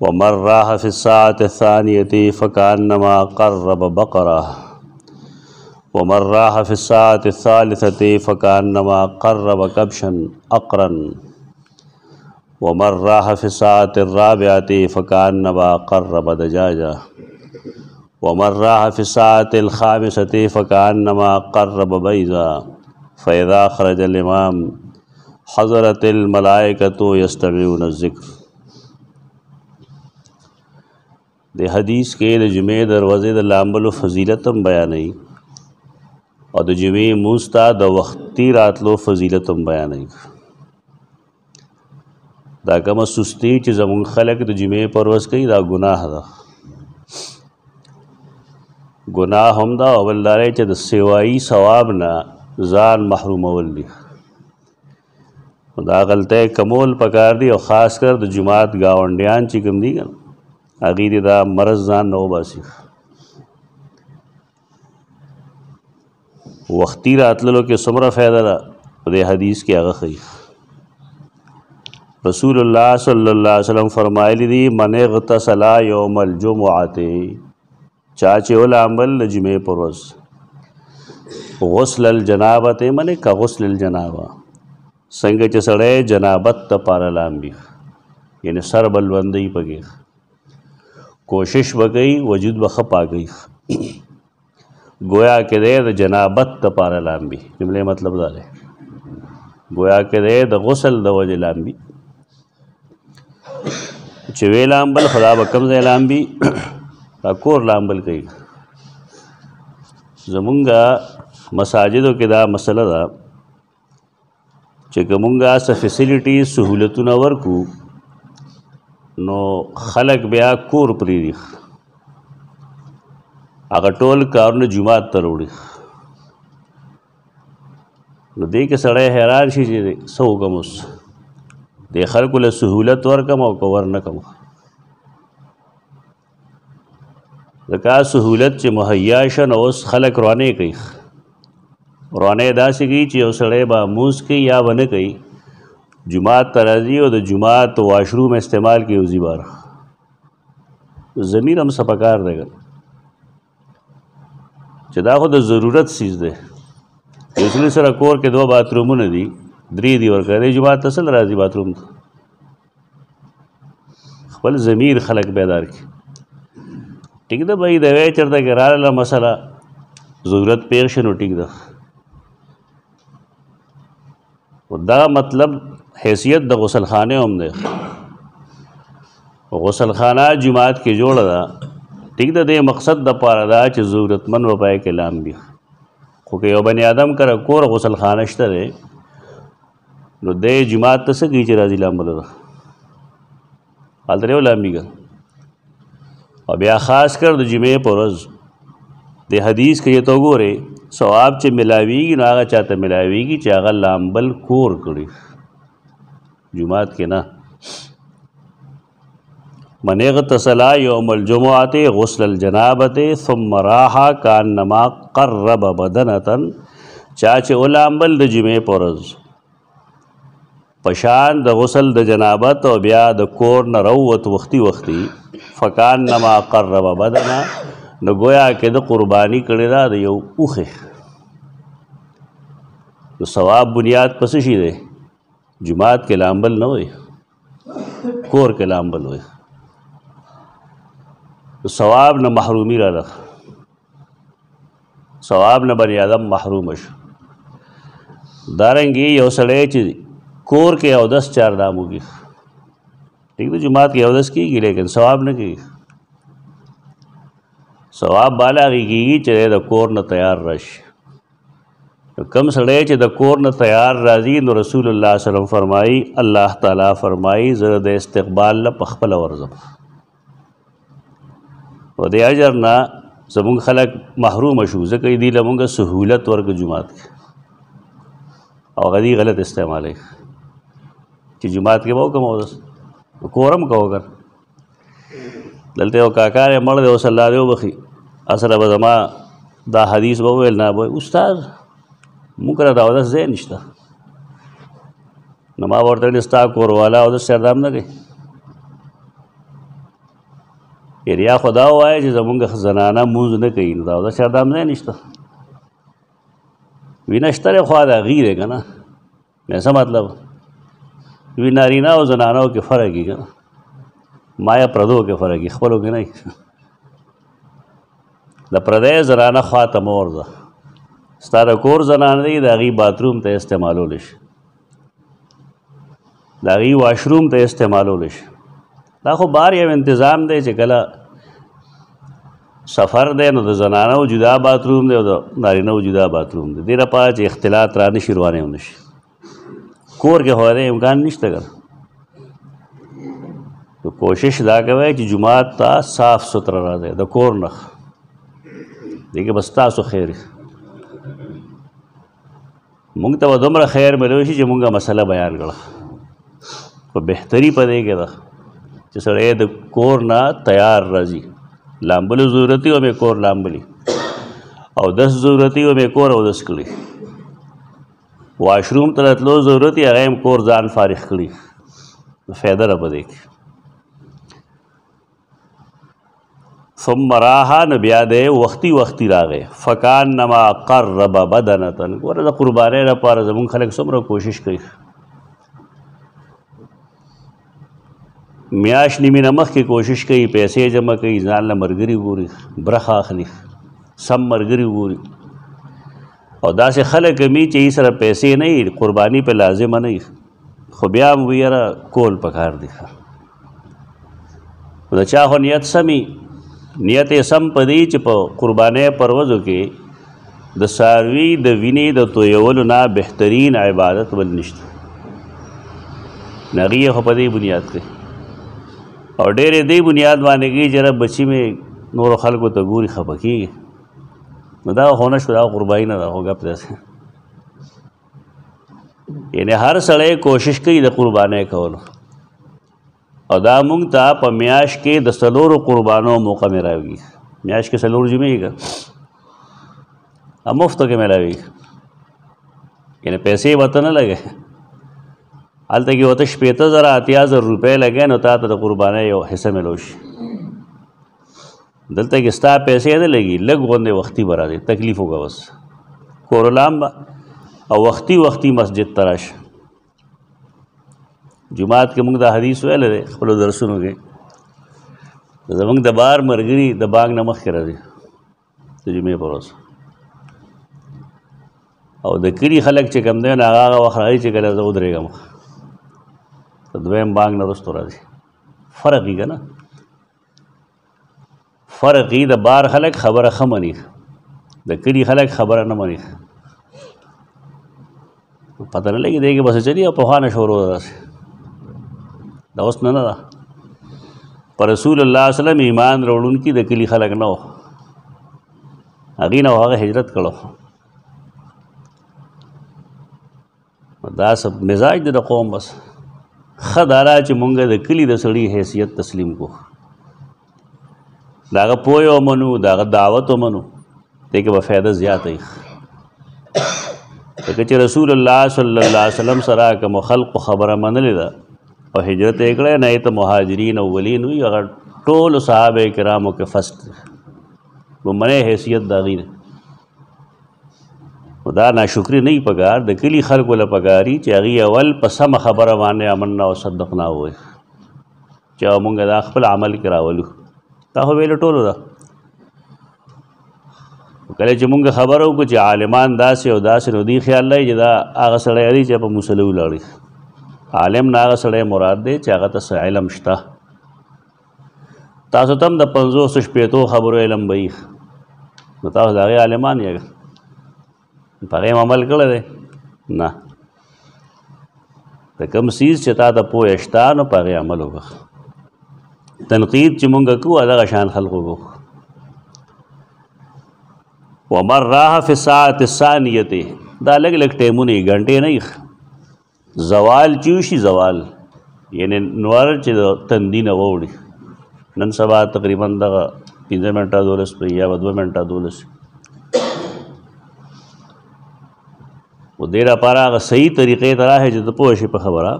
ومن راح فی الساعت الثانیت فکانما قرب بقرہ ومن راح في الساعة الثالثة فكأنما قرب كبشا أقرا ومن راح في الساعة الرابعة فكأنما قرب ومن راح في الساعة الخامسة فكأنما قرب بيضا فإذا خرج الإمام حضرت ملائک تو یسٹم و حدیث د حدیث کې د جمعې دروازې د لاملو فضیلت هم بیانوي او د جمعې مونځ ته د وختي راتلو فضیلت هم بیانوي دا کومه سستی چې زمون خلک د جمعې پر ورځ کوي دا ګناه ده ګناه هم دا اول داري چې د سیوایي ثواب نه ځان محرومول دي دا غلطه کمول پکار دی او خاص کر د جماعت گاونډیان چې کوم دي هغه دې دا مرز ځان نه وباسي وختي راتللو کې څومره فایده ده په دې حدیث کې هغه خي رسول الله صلی الله علیه وسلم فرمایلی دي من اغتسل یوم الجمعه چا چې ول عمل د جمعې پر ورځ غسل الجنابه ته منې که غسل الجنابه څنګه چې سړی جنابت ته پاره لامبي یعنی سر بلوندی پکې کوشش وکړي وجود به ښه پاکي گویا کې دی د جنابت ته پاره لامبي جمله مطلب دا دی گویا کې دی د غسل د وجې لامبي چې وی لامبل خدا به کم ځای لامبي دا کور لامبل کوي زمونږه مساجدو کې دا مسله ده چې کومونږه څه فیسیلیټي سهولتونه ورکو نو خلک بیا کور پرې دي هغه ټول کارونه جمعات ته وروړي نو دې کې سړی حیران شي چې څه وکړم اوس دې خلکو له سهولت ورکم او که ورنه کم ځکه سهولت چې مهیا شه نو اوس خلک روانې کوي روانې داسې کوي چې یو سړی به موز کوي یا به نه کوي جماعت ته راځي او د جماعت واشروم استعمال کوي وزي بار زمین هم سپکار دی چې دا خو د ضرورت سیز دی یو سړي سره کور کې دوه باترومونه دي درې دي ورکړه دی جومات ته څه راځي باتروم ته خپل ضمیر خلک بیدار کړي ټیک ده بای د وی چرته کې رااله مسله ضرورت پیښ نو ټیک ده دا مطلب حیثیت د غسل خانه هم دی غسل خانه جماعت کې جوړه ده ټیک ده د مقصد د پاره دا چې ضرورتمن و پای کې لام بي خو که یو بنی آدم کړه کور غسل خانه شته دی نو د جماعت ته څه کیږي راځي لامل ده هلته نه ولامېږه او بیا خاص کر د جمعې په ورځ د حدیث کې ته وګورې ثواب چې ملاویږي نو هغه چاته ملاویږي چې هغه لامبل کور کړي جمعات کې نه من اغتسل یوم الجمعات غسل الجنابت ثم راحا کانما قرب بدنتن چا چې اولامبل د جمعې پرز پشان د غسل د جنابت او بیا د کور نه روت وختي وختي فکان نما قرب بدنا نو گویا کې د قرباني کړی دا د یو اوخه نو ثواب بنیاد پس شي دی جماعت کې لامبل نه وي کور کې لامبل وي ثواب نه محرومي را ده ثواب نه بني آدم محروم شي دارنګي یو سړی چې کور کې او دس چار دام وږي ٹھیک ده جماعت کې او دس کیږي لیکن ثواب نه کیږي ثواب بالا کیږي چې د کور نه تیار راشي کم سړی چې د کور نه تیار راځي نو رسول الله صلی الله علیه وسلم فرمایي الله تعالی فرمایي زه د استقبال له پخپل ورځم او د اجر نه زموږ خلک محروم شو ځکه دی له موږ سهولت ورک جمعات او غدي غلط استعمالي چې جمعات کې به کوم کورم کوګر دلته یو کاکا یې مړ دی اوس الله دې وبخي اصله به زما دا حدیث به ویل نه به استاد موږ را دا اودس ځای نشته نو ما ورته ویل ستا کور والا اودس سردام نه کوي یا خدا وایي چې زمونږ زنانه مونځ نه کوي نو دا اودس سردام ځای نشته وینشتره خوا د غیره کنه نه څه مطلب وی نارینه او زنانو کې فرق دی مایا پردو کې فرق دی خپلو کې نه د پردې زنانه خواته مور ده ستاره کور زنانه دی د غي باتروم ته استعمالول شي د غي واشروم ته استعمالول شي دا خو بار یو انتظام دی چې کله سفر دی نو د زنانه او جدا باتروم دی او د نارینه او جدا باتروم دی دې لپاره چې اختلاط را نشي روانې هم نشي کور کې هواره امکان نشته ګر نو کوشش دا کوي چې جمعات ته صاف سوتره راځي د کور نه دغه بس تاسو خیر مونږ ته دومره خیر ملو شي چې مونږه مسله بیان کړه خو بهتري په دې کې ده چې سړی د کور نه تیار راځي لامبلو ضرورتي او مې کور لامبلي او دس ضرورتي او مې کور او دس کړي واشروم ته تلو ضرورتي هغه هم کور ځان فارغ کړي فایده را پدې کې ثم راها نو بیا دی وختي وختي راغی فکان نما قرب بدنتن ګوره د قربانۍ لپاره زمونږ خلک څومره کوشش کوي میاش نیمه نه مخکې کوشش کوي پیسې جمع کوي ځان له مرګري ګوري برخه اخلي سم مرګري ګوري او داسې خلک می چې سره پیسې نه قرباني په لازمه نه خو بیا هم ویره کول پکار دي د چا خو نیت سمي نیت یې سم په دی چې په قربانۍ پروزو کې د ساروي د وینې د تویولو نه بهترین عبادت بل نشته نغی خو په دې بنیاد کې او ډېرې دې بنیاد باندې کې چې رب بچی مې نور خلکو ته ګوري خپکیږي نو دا خو نشو دا قرباني نه ده خو ګپ ده یعنی هر سړی کوشش کوي د قربانۍ کولو او دا مونږ ته په میاش کې د سلورو قربانو موقع ملاوي میاش کې سلور جمعې کا مفت کې ملاوي یعنی پیسې وته نه لګي هلته کې وته شپېته زره اتیا زره روپۍ لګي نو تا ته د قربانۍ یو حصه ملو شي دلته کې ستا پیسې نه لګي لږ غوندې وختي به راځې تکلیف وکړه بس کورلام به او وختي وختي مسجد ته راشه جماعت کې موږ دا حدیث ویل دی خپلو درسونو کې زمونږ د بار مرګري د باغ نه مخکې راځي د جمعې پر ورځ او د کلي خلک چې کوم دی نو هغه هغه وخت راځي چې کله زه ودرېږم د دویم باغ نه وروسته راځي فرق یې که نه فرق یې د بار خلک خبره ښه مني د کلي خلک خبره نه مني پته نه لګي دیږي بس چلی او په خانه شروع ده دا اوس نه نه ده پر رسول الله صلی الله علیه وسلم ایمان وروړون کې د کلی خلک نه و هغه نه هغه هجرت کړو دا سب مزاج دی د قوم بس ښه دا ده چې مونږ د کلي د سړي حیثیت تسلیم کو د هغه پوه ومنو د هغه دعوت ومنو دې کې به فایده زیاته وي ځکه چې رسول الله صلی الله علیه وسلم سره کوم خلق خبره منلې ده او هجرت یې کړې نه ته مهاجرین اولین وي هغه ټول صحابه کرامو کې فرست ومنه حیثیت داغینه دا ناشکری نه پکار د کلی خلکو له پکاري چې هغه اول په سم خبره باندې امننا او صدقنا وای چې مونږ دا خپل عمل کراولو تا هو ویل ټولو دا کله چې مونږ خبرو کو چې عالمان داسې او داسې نو دی خیال لای چې دا هغه سړی دی چې په مسلو لړی عالم نه هغه سړی مراد دی چې هغه ته علم شته تاسو تم د 50 شپېتو خبرو علم به یې نو تاسو د هغې عالمان یې په هغې عمل کړی دی نه د کوم څیز چې تا ته پوه شته نو په هغې عمل وکړه تنقید چې مونږ کوو دغه شان خلکو وکړو ومر راه فی ساعت الثانیه دا لګ لګ ټیمونه غنټې نه زوال چې وشي زوال یعنې نور چې د تندي نه واوړي نن سبا تقریبا دغه پنځه منټه دولس په یا به دوه منټه دولس و دې لپاره هغه صحیح طریقې ته راهې چې ته پوه شي په خبره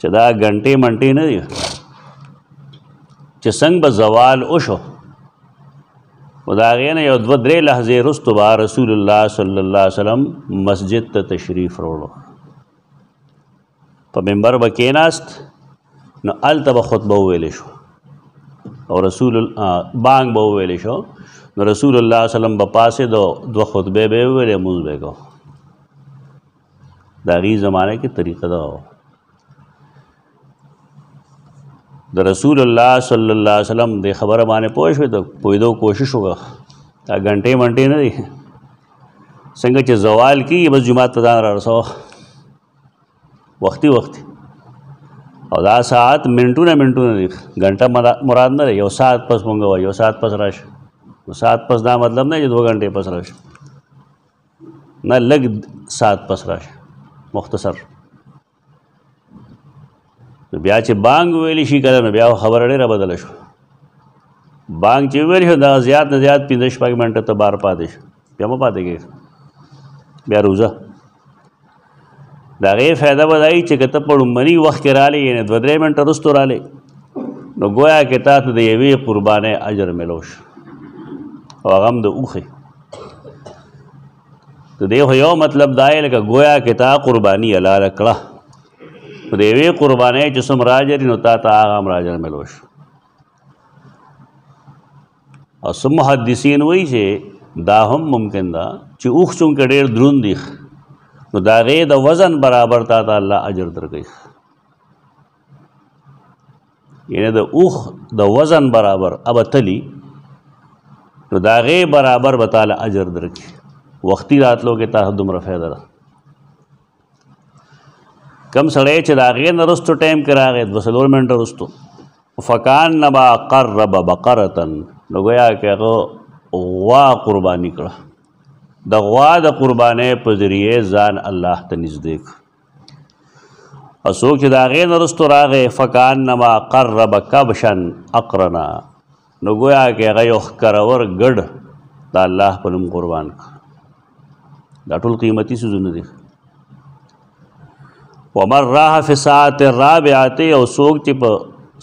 چې دا ګنټې منټې نه دي چې څنګه به زوال وشو او د هغې نه یو دوه درې لحظې وروسته به رسول الله صلی الله علیه وسلم مسجد ته تشریف راوړو په منبر به کېناست نو هلته به خطبه وویلی شو او رسول بانګ به وویلی شو نو رسول الله صلی الله علیه وسلم به پاسېدو دوه خطبې به یې وویلې لمونځ به یې کوو د هغې زمانه کې طریقه دغه وه د رسول الله صلی الله علیه وسلم د خبره باندې پوه شوې د پوهېدو کوشش وکړه دا ګنټې منټې نه دي څنګه چې زوال کېږي بس جومات ته ځان رارسوه وختي وختي او دا ساعت منټونه منټونه دي ګنټه مراد نه دی یو ساعت پس مونږ وایو یو ساعت پس راشه نو ساعت پس دا مطلب نه چې دوه ګنټې پس راشه نه لږ ساعت پس راشه مختصر نو بیا چې بانګ ویل شي کله نو بیا خبره ډېره بدله شو بانګ چې ویل شو دا زیات نه زیات پنځه شپږ منټه ته بار پاتې شو بیا مو پاتې کېږي بیا روزه دا غي فایده به دای چې کته په لومړی وخت کې رالی یعنی 2 3 منټه رستو رالی نو گویا کې تا ته د یوې قربانې اجر ملو شو او هغه هم د اوخه ته دی یو مطلب دا لکه گویا کې تا قرباني الله کړه نو د یوې قربانې چې سم راجر نو تا ته هغه هم راجر ملو شو او سم محدثین وایي چې دا هم ممکن ده چې اوخ څونکه ډیر دروند دي نو دا غي د وزن برابر تا ته الله اجر درکړي یعنی د اوخ د وزن برابر اب تلی نو دا غي برابر به تعالی اجر درکړي وختي راتلو کې ته دومره فائدہ ده کم سړی چې دا غې نه رستو ټایم کې راغې دوه څلور منټه رستو فکان نبا قرب بقرتن نو گویا کې هغه غوا قرباني کړه د غوا د قربانۍ په ذریعه ځان الله ته نږدې کړ او څوک چې د هغې نه رستو راغې فکان نما قرب کبشن اقرنا نو ګویا کې هغه یو ښکرور ګډ د الله په نوم قربان کړ دا ټول قیمتي سوزونه دي ومر راه فی ساعت الرابعه او سوق چې په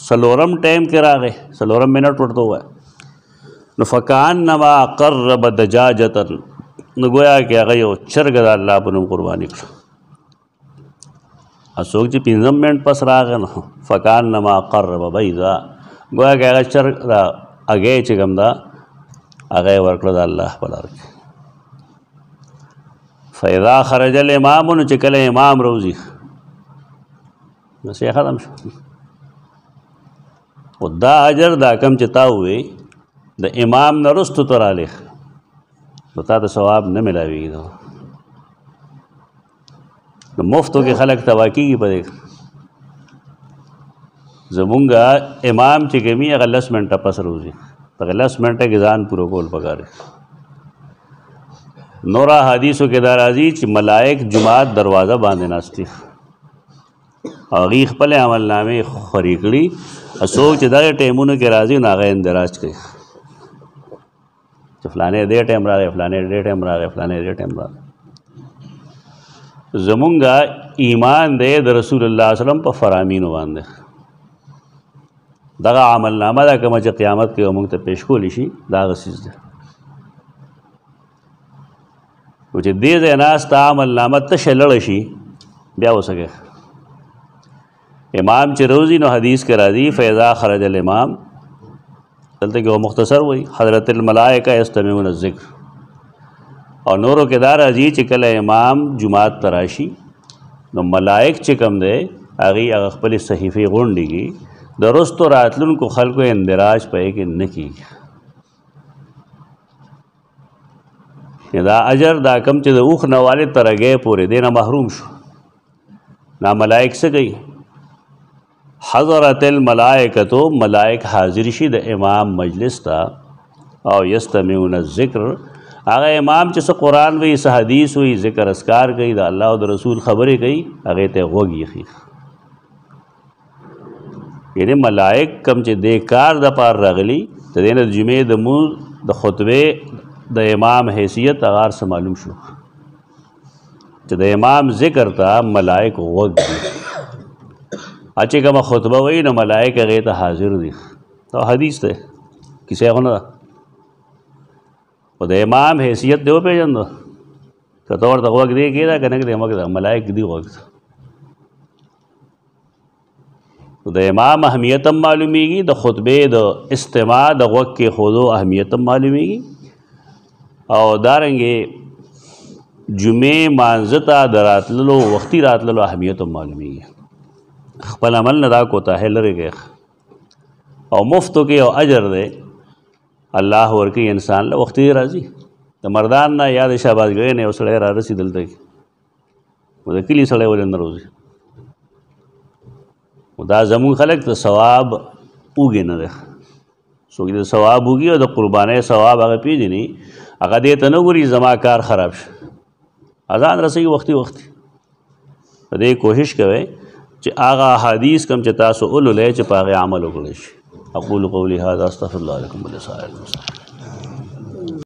سلورم ټایم کې راغې سلورم منټ ورته وای نو فکان نما قرب دجاجتن نو گویا کې هغه یو چرګ د الله په نوم قرباني کړ اسوک چې پنځم منټ پس راغی نو فکان نما قرب بیضا گویا که هغه چر دا هغه چې کوم دا هغه ورکړه د الله په لار کې فاذا خرج الامام نو چې کله امام روزي نو سه ختم شو او دا اجر دا کم چې تا وې د امام نرستو تراله نو تا ته ثواب نه ملاويږي نو مفتو کې خلک تبا کېږي په دې زمونږه امام چې کمی هغه لس منټه پس روزي هغه لس منټه کې ځان پوره کول پکار نورا حدیثو کې دا راځي چې ملائک جمعات دروازه باندې ناشتي او غي خپل عمل نامې خوري کړي اسو چې دا ټیمونو کې راځي ناغه اندراج کوي چې فلانې دې ټایم راغی فلانې دې ټایم راغی فلانې دې ټایم راغی زمونږ ایمان دی د رسول الله صلی الله علیه وسلم په فرامینو باندې دغه عمل نامه ده کوم چې قیامت کې موږ ته پیش کول شي دا غسیز ده او چې دې ځای ناس ته عمل نامه تشه لړ شي بیا وسګه امام چې روزي نو حدیث کې راځي فیضا خرج الامام دلته کې مختصر وای حضرت الملائکه یستمعون الذکر او نورو کې دا راځي چې کله امام جمعات تراشي نو ملائک چې کم دی هغه هغه خپل صحیفه غونډيږي د رستو راتلونکو خلکو اندراج پې کې نه کیږي دا اجر دا کم چې د اوخ نه والد ترګې پورې دی نه محروم شو نا ملائک څه کوي حضرت الملائکتو ملائک حاضر شي د امام مجلس ته او یستمعون الذکر هغه امام چې څه قران وی څه حدیث وی ذکر اسکار کوي د الله او د رسول خبرې کوي هغه ته غوږی خي یعنی ملائک کم چې د کار د پار راغلی د دین د جمعې د مون د خطبه د امام حیثیت غار سره معلوم شو چې د امام ذکر ته ملائک وګ دي اچې کوم خطبه وای نو ملائک هغه ته حاضر دي دا حدیث ده کیسه غونه ده او د امام حیثیت دیو پیژندو کته ورته وګ دی کیدا کنه کې د مګ ملائک دی وګ د امام اهمیت هم معلومیږي د خطبه د استماع د غوږ کې خودو اهمیت هم معلومیږي او دارنګې جمعې مانځه ته د راتللو وختي راتللو اهمیت هم معلومیږي خپل عمل نه دا کوتاهي لرې کړئ او مفتو کې او اجر دی الله ورکی انسان له وختي راځي د مردان نه یا د شهبازګۍ نه یو سړی را رسي دلته نو د کلي سړی ولې نه روزي نو دا زموږ خلک د ثواب اوږې نه دی څوک د ثواب اوږي او د قربانۍ ثواب هغه پېژني هغه دې ته نه ګوري زما کار خراب شي اذان رسي وختي وختي په دې کوشش کوي چې هغه حدیث کم چې تاسو اولولې چې په هغه عمل وکړئ اقول قولي هذا استغفر الله لكم ولسائر المسلمين